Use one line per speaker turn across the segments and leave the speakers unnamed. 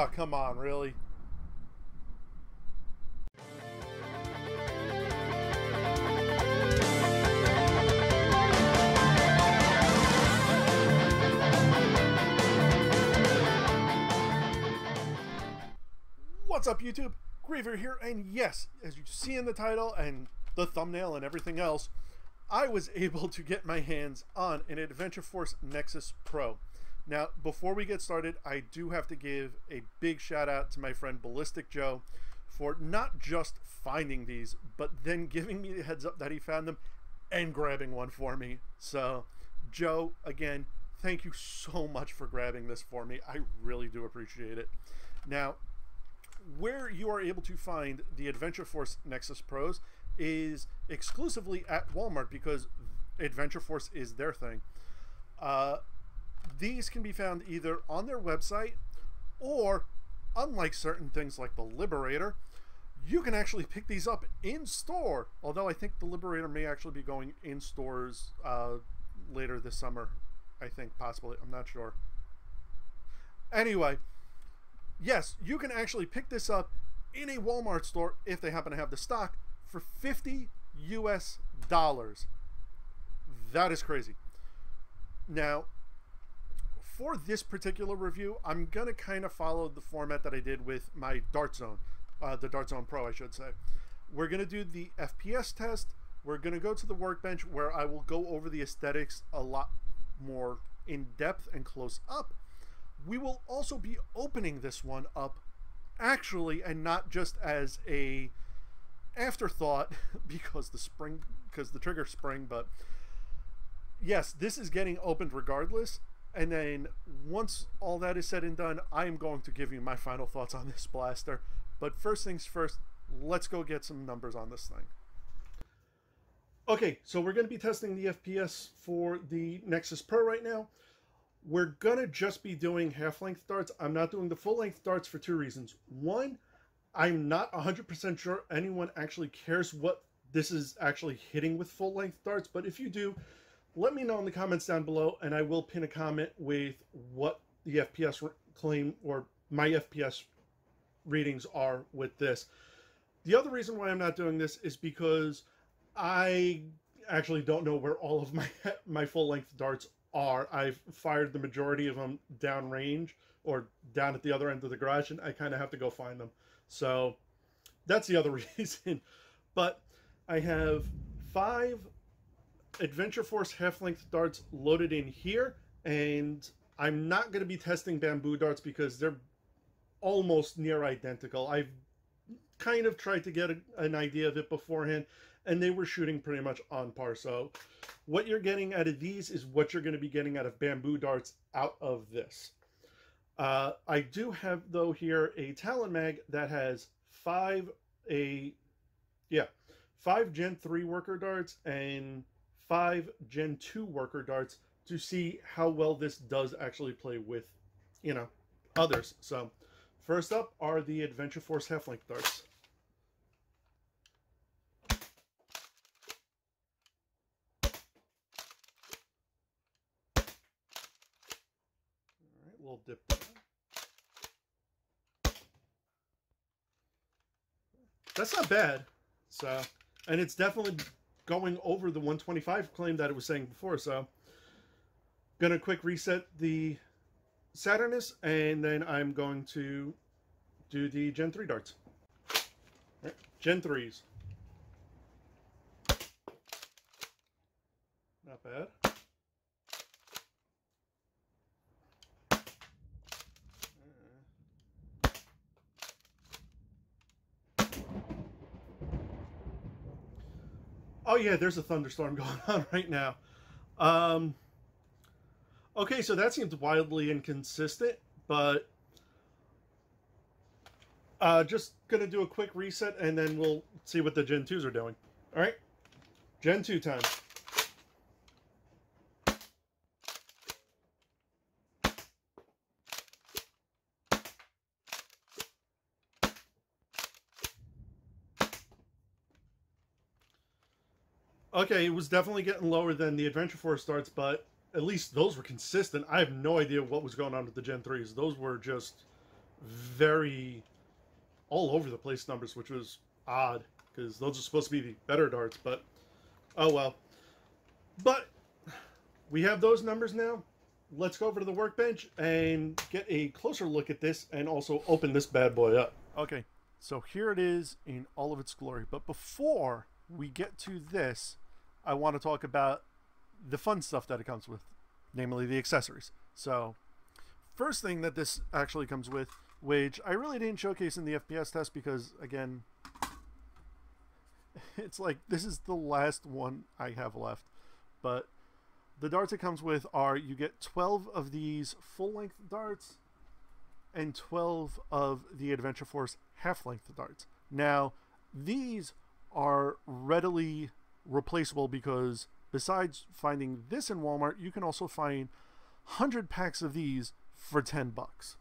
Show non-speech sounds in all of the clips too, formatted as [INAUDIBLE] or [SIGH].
Oh, come on, really? What's up, YouTube? Griever here, and yes, as you see in the title and the thumbnail and everything else, I was [LAUGHS] able to get my hands on an Adventure Force Nexus Pro. Now, before we get started, I do have to give a big shout out to my friend Ballistic Joe for not just finding these, but then giving me the heads up that he found them and grabbing one for me. So, Joe, again, thank you so much for grabbing this for me. I really do appreciate it. Now, where you are able to find the Adventure Force Nexus Pros is exclusively at Walmart because Adventure Force is their thing. Uh, these can be found either on their website or, unlike certain things like the Liberator, you can actually pick these up in store. Although I think the Liberator may actually be going in stores uh, later this summer. I think possibly. I'm not sure. Anyway, yes, you can actually pick this up in a Walmart store if they happen to have the stock for 50 US dollars. That is crazy. Now, for this particular review, I'm to kind of follow the format that I did with my Dart Zone, uh, the Dart Zone Pro, I should say. We're to do the FPS test. We're to go to the workbench where I will go over the aesthetics a lot more in depth and close up. We will also be opening this one up actually and not just as a afterthought [LAUGHS] because the spring because the trigger spring but yes this is getting opened regardless and then once all that is said and done i am going to give you my final thoughts on this blaster. But first things first let's go get some numbers on this thing. Okay so we're going to be testing the fps for the nexus pro right now. We're going to just be doing half-length darts. I'm not doing the full-length darts for two reasons. One I'm not 100% sure anyone actually cares what this is actually hitting with full length darts, but if you do, let me know in the comments down below and I will pin a comment with what the FPS claim or my FPS readings are with this. The other reason why I'm not doing this is because I actually don't know where all of my [LAUGHS] my full length darts are. I've fired the majority of them downrange or down at the other end of the garage and I kind of have to go find them. So that's the other [LAUGHS] reason. But I have five Adventure Force half-length darts loaded in here, and I'm not going to be testing bamboo darts because they're almost near identical. I've kind of tried to get a, an idea of it beforehand, and they were shooting pretty much on par. So what you're getting out of these is what you're going to be getting out of bamboo darts out of this. Uh, I do have, though, here a Talon Mag that has five, a, yeah, five Gen 3 worker darts and five Gen 2 worker darts to see how well this does actually play with, you know, others. So, first up are the Adventure Force half-length darts. All right, we'll dip that's not bad. So, and it's definitely going over the 125 claim that it was saying before. So, gonna quick reset the Saturnus, and then I'm going to do the Gen 3 darts. Gen 3s. Not bad. Oh yeah, there's a thunderstorm [LAUGHS] going on right now. Um, okay, so that seems wildly inconsistent, but uh, just going to do a quick reset and then we'll see what the Gen 2s are doing. All right, Gen 2 time. Okay, it was definitely getting lower than the Adventure Force starts, but at least those were consistent. I have no idea what was going on with the Gen 3s. Those were just very all over the place numbers, which was odd because those are supposed to be the better darts, but oh well. But we have those numbers now. Let's go over to the workbench and get a closer look at this and also open this bad boy up. Okay, so here it is in all of its glory. But before we get to this, I want to talk about the fun stuff that it comes with, namely the accessories. So, first thing that this actually comes with, which I really didn't showcase in the FPS test because, again, [LAUGHS] it's like this is the last one I have left. But the darts it comes with are you get 12 of these full length darts and 12 of the Adventure Force half length darts. Now, these are readily replaceable because besides finding this in Walmart, you can also find 100 packs of these for 10 bucks.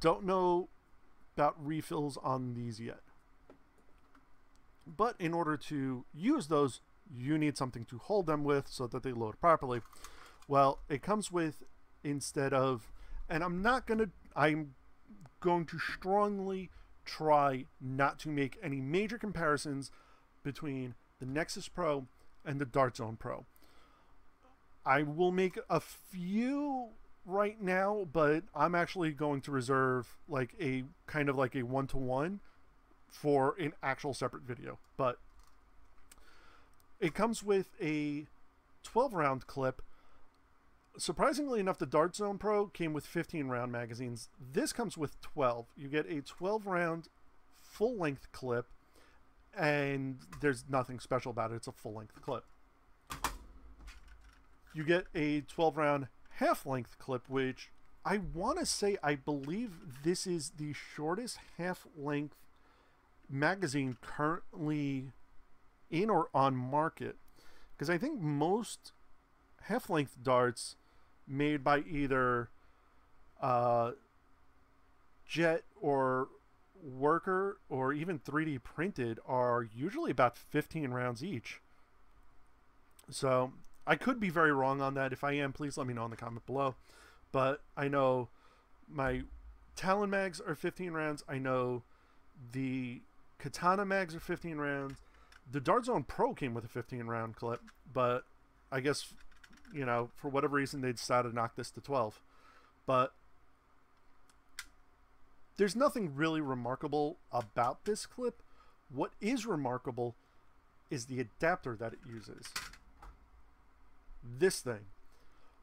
Don't know about refills on these yet. But in order to use those, you need something to hold them with so that they load properly. Well, it comes with instead of, and I'm not going to, I'm going to strongly try not to make any major comparisons between the Nexus Pro and the Dart Zone Pro. I will make a few right now, but I'm actually going to reserve like a kind of like a one to one for an actual separate video. But it comes with a 12 round clip. Surprisingly enough, the Dart Zone Pro came with 15 round magazines. This comes with 12. You get a 12 round full length clip, and there's nothing special about it. It's a full length clip. You get a 12 round half length clip, which I want to say I believe this is the shortest half length magazine currently in or on market because I think most half length darts made by either uh, Jet or Worker or even 3D printed are usually about 15 rounds each. So I could be very wrong on that. If I am, please let me know in the comment below. But I know my Talon mags are 15 rounds. I know the Katana mags are 15 rounds. The Dart Zone Pro came with a 15 round clip, but I guess, you know, for whatever reason, they decided to knock this to 12. But there's nothing really remarkable about this clip. What is remarkable is the adapter that it uses. This thing.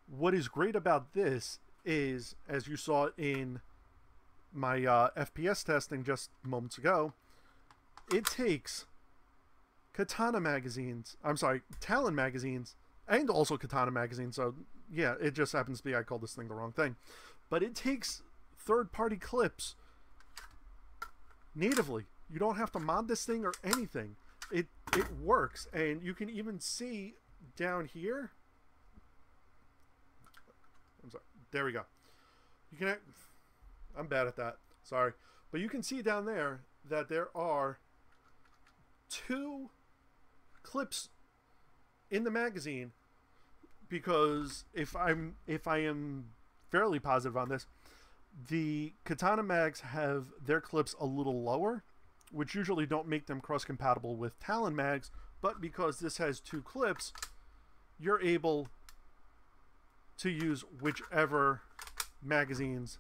What is great about this is, as you saw in my uh, FPS testing just moments ago, it takes Katana magazines. I'm sorry, Talon magazines, and also Katana magazines. So yeah, it just happens to be I called this thing the wrong thing, but it takes third-party clips natively. You don't have to mod this thing or anything. It it works, and you can even see down here. I'm sorry. There we go. You can. I'm bad at that. Sorry, but you can see down there that there are two clips in the magazine because if I'm if I am fairly positive on this, the Katana mags have their clips a little lower, which usually don't make them cross compatible with Talon mags, but because this has two clips, you're able to use whichever magazines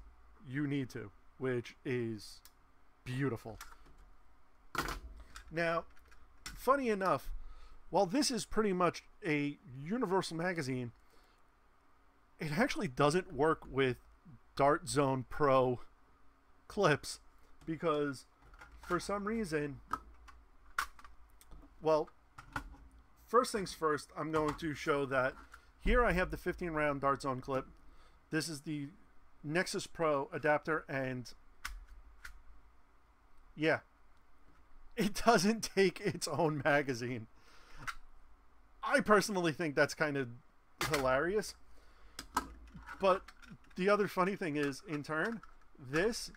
you need to, which is beautiful. Now, funny enough, while this is pretty much a universal magazine, it actually doesn't work with Dart Zone Pro clips because for some reason, well, first things first, I'm going to show that here I have the 15 round Dart Zone clip. This is the Nexus Pro adapter and yeah, it [LAUGHS] doesn't take its own magazine. I personally think that's kind of hilarious. But the other funny thing is, in turn, this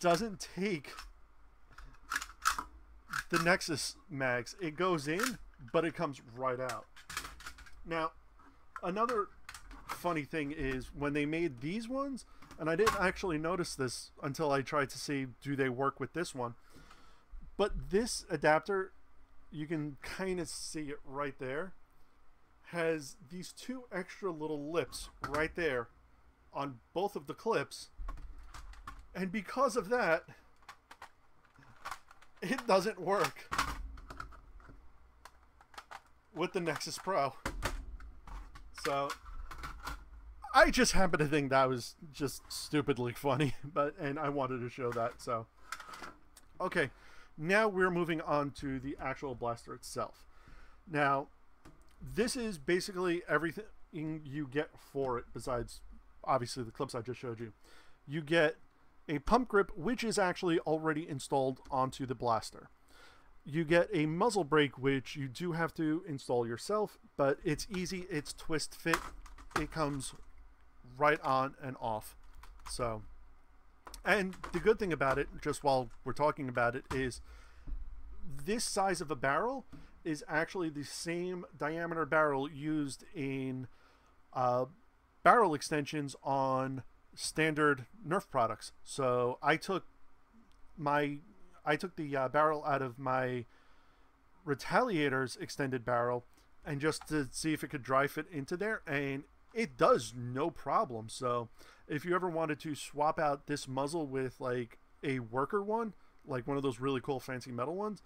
doesn't take the Nexus mags. It goes in, but it comes right out. Now, another funny thing is when they made these ones, and I didn't actually notice this until I tried to see do they work with this one. But this adapter, you can kind of see it right there, has these two extra little lips right there on both of the clips. And because of that, it doesn't work with the Nexus Pro. So I just happen to think that was just stupidly funny, [LAUGHS] but and I wanted to show that. So okay, now we're moving on to the actual blaster itself. Now, this is basically everything you get for it besides obviously the clips I just showed you. You get a pump grip which is actually already installed onto the blaster. You get a muzzle brake which you do have to install yourself, but it's easy, it's twist fit. It comes right on and off. So, and the good thing about it, just while we're talking about it, is this size of a barrel is actually the same diameter barrel used in uh, barrel extensions on standard Nerf products. So I took my I took the uh, barrel out of my Retaliator's extended barrel and just to see if it could dry fit into there and it does no problem. So if you ever wanted to swap out this muzzle with like a worker one, like one of those really cool fancy metal ones,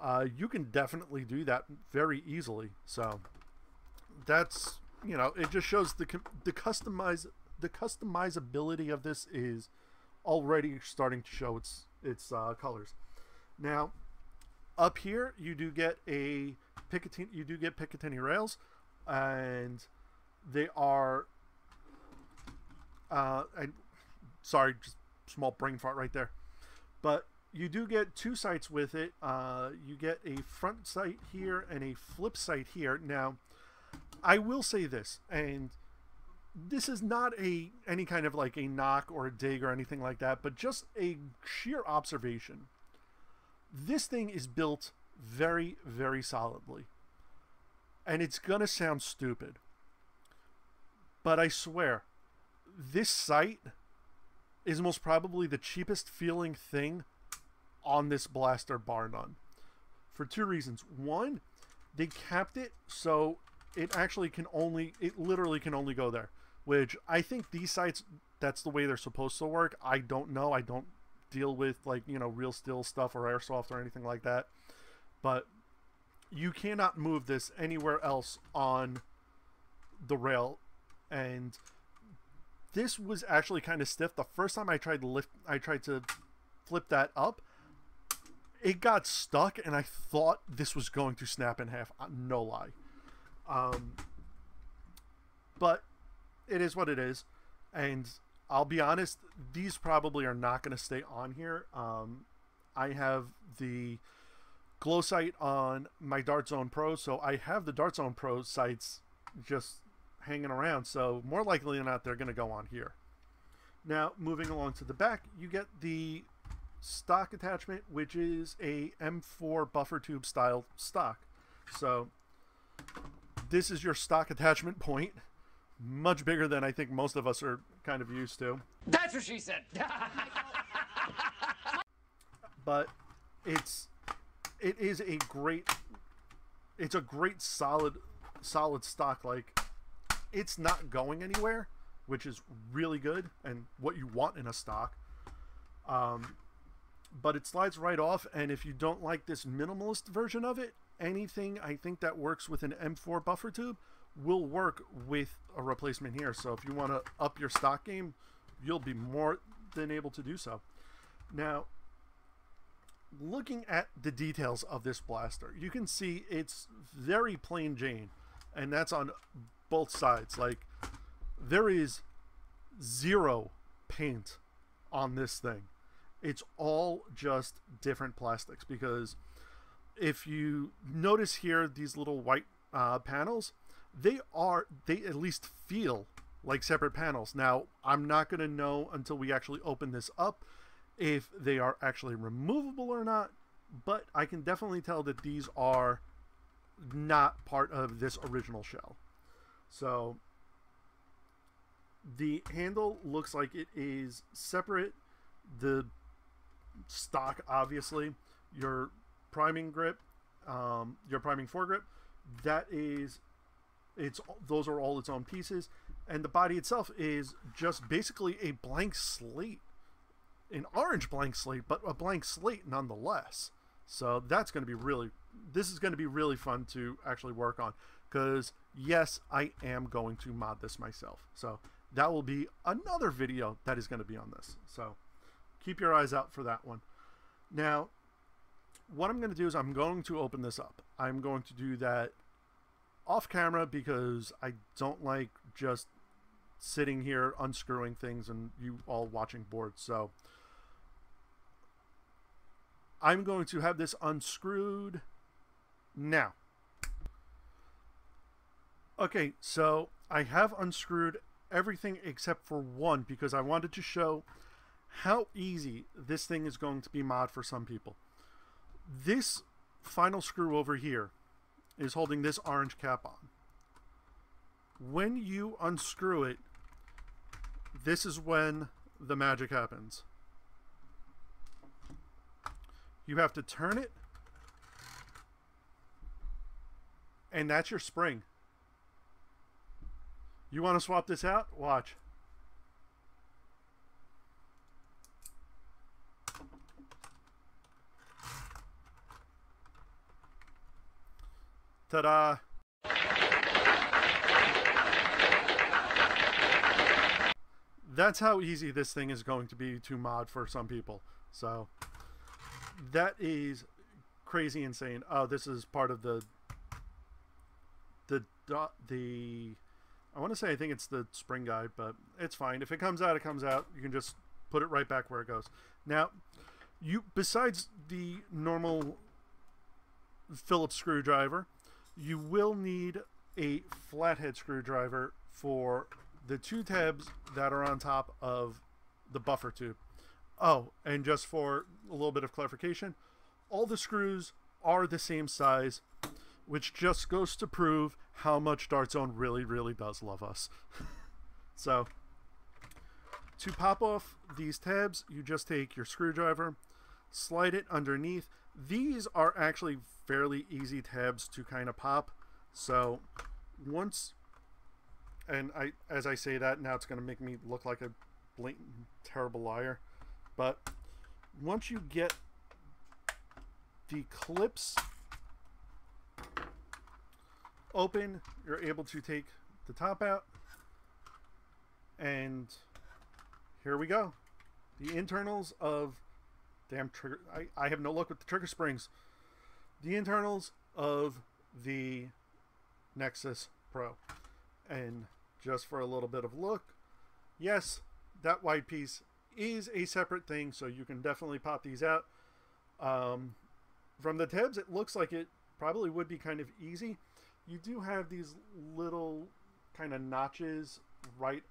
uh, you can definitely do that very easily. So that's you know it just shows the the customize the customizability of this is already starting to show its its uh, colors. Now up here you do get a Picatinny you do get Picatinny rails and they are uh, and sorry just small brain fart right there but you do get two sights with it. Uh, you get a front sight here and a flip sight here. Now, I will say this, and this is not a any kind of like a knock or a dig or anything like that, but just a sheer observation. This thing is built very, very solidly. And it's gonna sound stupid. But I swear, this sight is most probably the cheapest feeling thing on this blaster bar none for two reasons. One they capped it so it actually can only it literally can only go there which i think these sights that's the way they're supposed to work. I don't know. I don't deal with like you know real steel stuff or airsoft or anything like that. But you cannot move this anywhere else on the rail. And this was actually kind of stiff. The first time i tried to lift i tried to flip that up it got stuck, and I thought this was going to snap in half. Uh, no lie. Um, but it is what it is, and I'll be honest, these probably are not going to stay on here. Um, I have the glow sight on my Dart Zone Pro, so I have the Dart Zone Pro sights just hanging around. So more likely than not, they're going to go on here. Now, moving along to the back, you get the stock attachment, which is a M4 buffer tube style stock. So this is your stock attachment point. Much bigger than I think most of us are kind of used to.
That's what she said. [LAUGHS]
but it's it is a great it's a great solid solid stock like it's not going anywhere which is really good and what you want in a stock um, but it slides right off. And if you don't like this minimalist version of it, anything I think that works with an M4 buffer tube will work with a replacement here. So if you want to up your stock game, you'll be more than able to do so. Now, looking at the details of this blaster, you can see it's very plain Jane, and that's on both sides. Like, there is zero paint on this thing it's all just different plastics because if you notice here these little white uh, panels they are they at least feel like separate panels now i'm not going to know until we actually open this up if they are actually removable or not but i can definitely tell that these are not part of this original shell so the handle looks like it is separate. The stock, obviously, your priming grip, um, your priming foregrip, that is, it's those are all its own pieces, and the body itself is just basically a blank slate, an orange blank slate, but a blank slate nonetheless. So that's going to be really, this is going to be really fun to actually work on because yes, I am going to mod this myself. So that will be another video that is going to be on this. So keep your eyes out for that one. Now, what I'm going to do is I'm going to open this up. I'm going to do that off camera because I don't like just sitting here unscrewing things and you all watching boards. So I'm going to have this unscrewed now. Okay, so I have unscrewed everything except for one because I wanted to show how easy this thing is going to be mod for some people. This final screw over here is holding this orange cap on. When you unscrew it, this is when the magic happens. You have to turn it, and that's your spring. You want to swap this out? Watch. Ta-da! That's how easy this thing is going to be to mod for some people. So that is crazy insane. Oh, this is part of the the the I want to say I think it's the spring guide, but it's fine. If it comes out, it comes out. You can just put it right back where it goes. Now, you besides the normal Phillips screwdriver, you will need a flathead screwdriver for the two tabs that are on top of the buffer tube. Oh, and just for a little bit of clarification, all the screws are the same size which just goes to prove how much Dart Zone really, really does love us. [LAUGHS] so, to pop off these tabs, you just take your screwdriver, slide it underneath. These are actually fairly easy tabs to kind of pop. So, once, and I, as I say that, now it's going to make me look like a blatant, terrible liar. But once you get the clips open, you're able to take the top out. And here we go. The internals of damn trigger. I, I have no luck with the trigger springs. The internals of the Nexus Pro. And just for a little bit of look, yes, that white piece is a separate thing, so you can definitely pop these out. Um, from the tabs, it looks like it probably would be kind of easy you do have these little kind of notches right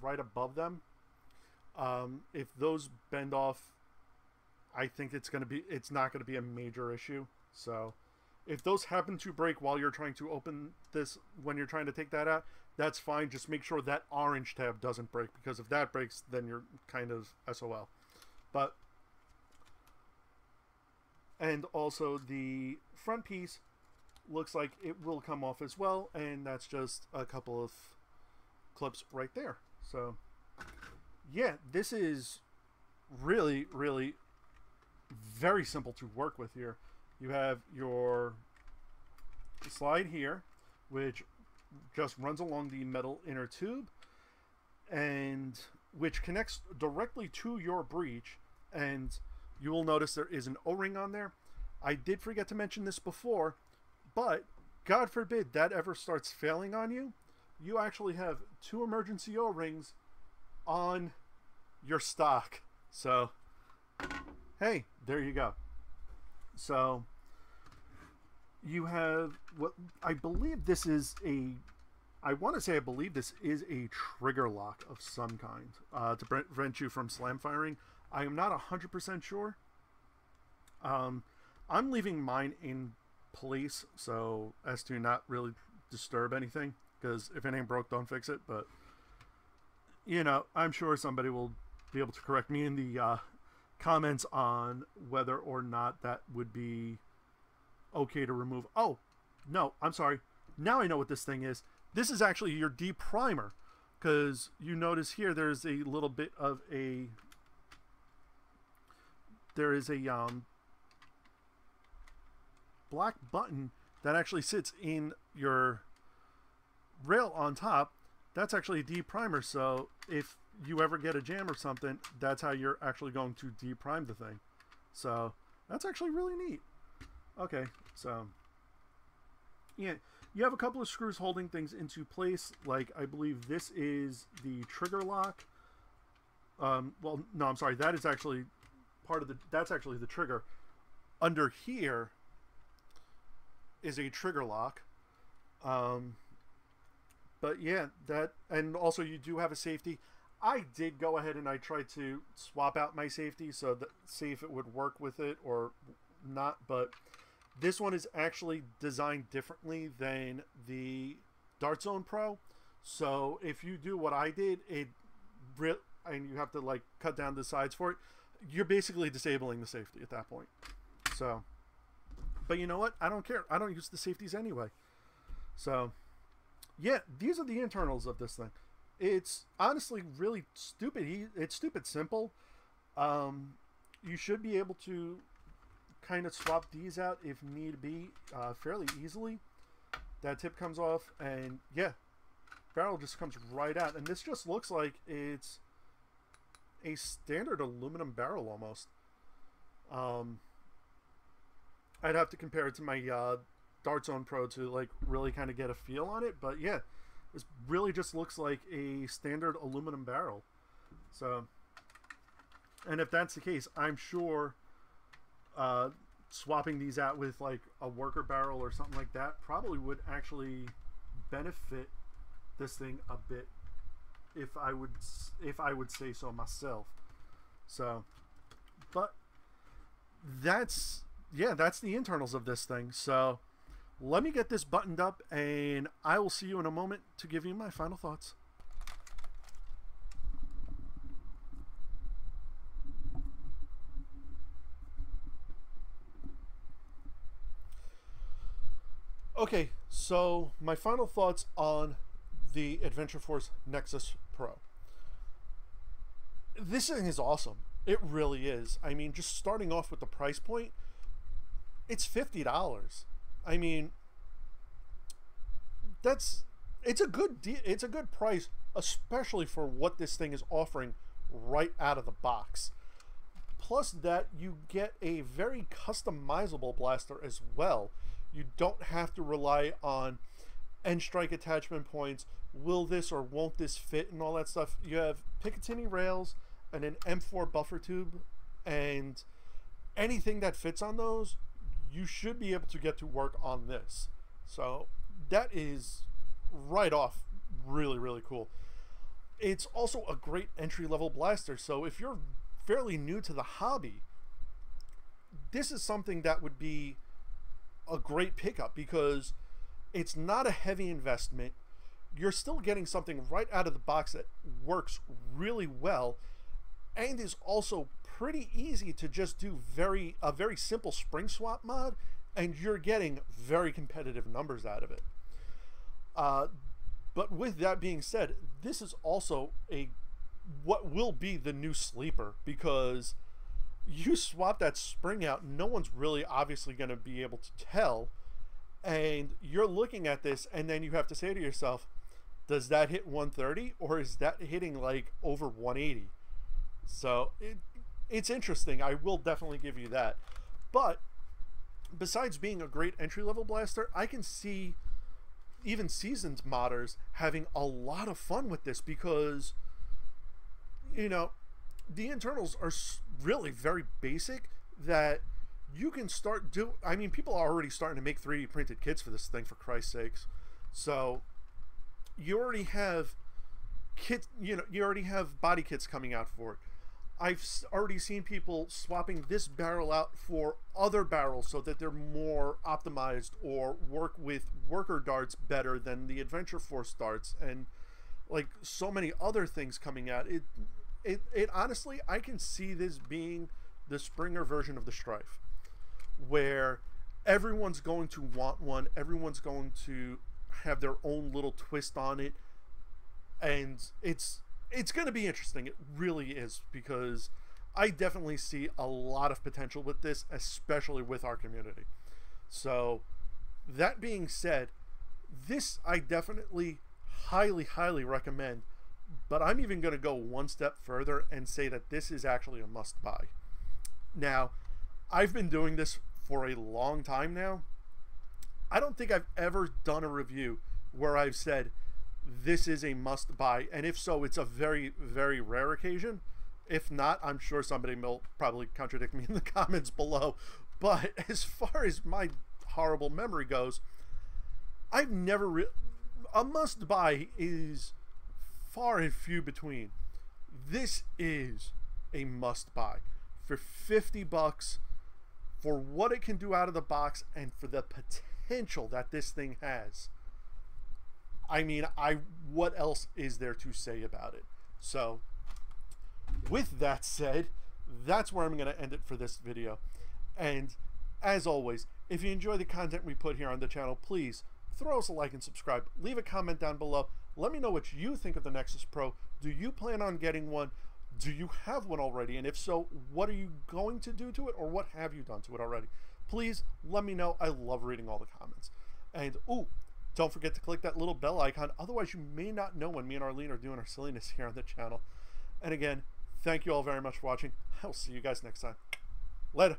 right above them. Um, if those bend off, I think it's gonna be it's not gonna be a major issue. So if those happen to break while you're trying to open this when you're trying to take that out, that's fine. Just make sure that orange tab doesn't break because if that breaks, then you're kind of SOL. But and also the front piece looks like it will come off as well and that's just a couple of clips right there so yeah this is really really very simple to work with here. You have your slide here which just runs along the metal inner tube and which connects directly to your breech. And you will notice there is an o-ring on there. I did forget to mention this before but God forbid that ever starts failing on you, you actually have two emergency O-rings on your stock. So, hey, there you go. So, you have what I believe this is a I want to say I believe this is a trigger lock of some kind uh, to prevent you from slam firing. I am not 100% sure. Um, I'm leaving mine in place so as to not really disturb anything. Because if it ain't broke, don't fix it. But you know, I'm sure somebody will be able to correct me in the uh, comments on whether or not that would be okay to remove. Oh, no, I'm sorry. Now I know what this thing is. This is actually your deprimer because you notice here there's a little bit of a there is a um, black button that actually sits in your rail on top that's actually a deprimer so if you ever get a jam or something that's how you're actually going to deprime the thing. So that's actually really neat. Okay so yeah you have a couple of screws holding things into place like I believe this is the trigger lock. Um, well no I'm sorry that is actually part of the that's actually the trigger. Under here is a trigger lock um, but yeah that and also you do have a safety I did go ahead and I tried to swap out my safety so that see if it would work with it or not but this one is actually designed differently than the Dart Zone Pro. So if you do what I did, it and you have to like cut down the sides for it, you're basically disabling the safety at that point. So, but you know what? I don't care. I don't use the safeties anyway. So, yeah, these are the internals of this thing. It's honestly really stupid. He, It's stupid simple. Um, you should be able to kind of swap these out if need be uh, fairly easily. That tip comes off and yeah, barrel just comes right out. And this just looks like it's a standard aluminum barrel almost. Um, I'd have to compare it to my uh, Dart Zone Pro to like really kind of get a feel on it. But yeah, this really just looks like a standard aluminum barrel. So, and if that's the case, I'm sure uh, swapping these out with like a worker barrel or something like that probably would actually benefit this thing a bit if I would if I would say so myself. So, but that's yeah, that's the internals of this thing. So, let me get this buttoned up and I will see you in a moment to give you my final thoughts. Okay, so my final thoughts on the Adventure Force Nexus Pro. This thing is awesome. It really is. I mean, just starting off with the price point, it's $50. I mean, that's it's a good de- it's a good price especially for what this thing is offering right out of the box. Plus that you get a very customizable blaster as well you don't have to rely on N-Strike attachment points. Will this or won't this fit and all that stuff? You have Picatinny rails and an M4 buffer tube, and anything that fits on those, you should be able to get to work on this. So that is right off really, really cool. It's also a great entry level blaster. So if you're fairly new to the hobby, this is something that would be a great pickup because it's not a heavy investment. You're still getting something right out of the box that works really well and is also pretty easy to just do very a very simple spring swap mod and you're getting very competitive numbers out of it. Uh, but with that being said, this is also a what will be the new sleeper because you swap that spring out, no one's really obviously going to be able to tell. And you're looking at this, and then you have to say to yourself, does that hit 130 or is that hitting like over 180? So it, it's interesting. I will definitely give you that. But besides being a great entry level blaster, I can see even seasoned modders having a lot of fun with this because, you know, the internals are really very basic that you can start do I mean people are already starting to make 3D printed kits for this thing for Christ's sakes. So you already have kit you know you already have body kits coming out for it. I've already seen people swapping this barrel out for other barrels so that they're more optimized or work with worker darts better than the Adventure Force darts and like so many other things coming out. It, it, it honestly, I can see this being the Springer version of the Stryfe, where everyone's going to want one, everyone's going to have their own little twist on it, and it's it's going to be interesting. It really is because I definitely see a lot of potential with this, especially with our community. So, that being said, this I definitely highly, highly recommend. But I'm even going to go one step further and say that this is actually a must buy. Now, I've been doing this for a long time now. I don't think I've ever done a review where I've said this is a must buy. And if so, it's a very, very rare occasion. If not, I'm sure somebody will probably contradict me in the [LAUGHS] comments below. But [LAUGHS] as far as my horrible memory goes, I've never a must buy is far and few between. This is a must buy for 50 bucks for what it can do out of the box and for the potential that this thing has. I mean, I what else is there to say about it? So, with that said, that's where I'm going to end it for this video. And as always, if you enjoy the content we put here on the channel, please throw us a like and subscribe. Leave a comment down below. Let me know what you think of the Nexus Pro. Do you plan on getting one? Do you have one already? And if so, what are you going to do to it or what have you done to it already? Please let me know. I love reading all the comments. And, ooh, don't forget to click that little bell icon. Otherwise, you may not know when me and Arlene are doing our silliness here on the channel. And again, thank you all very much for watching. I'll see you guys next time. Later.